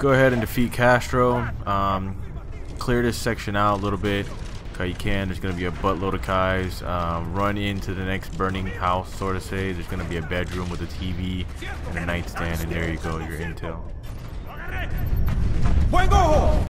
go ahead and defeat Castro. Um, clear this section out a little bit. How you can. There's gonna be a buttload of guys. Um, run into the next burning house, sort of say. There's gonna be a bedroom with a TV and a nightstand, and there you go, your intel.